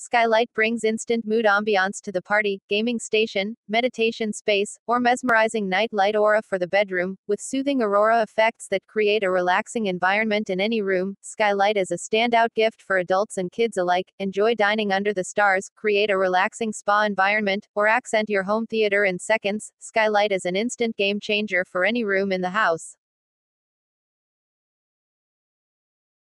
Sky Lite brings instant mood ambiance to the party, gaming station, meditation space, or mesmerizing night light aura for the bedroom, with soothing aurora effects that create a relaxing environment in any room. Sky Lite is a standout gift for adults and kids alike. Enjoy dining under the stars, create a relaxing spa environment, or accent your home theater in seconds. Sky Lite is an instant game changer for any room in the house.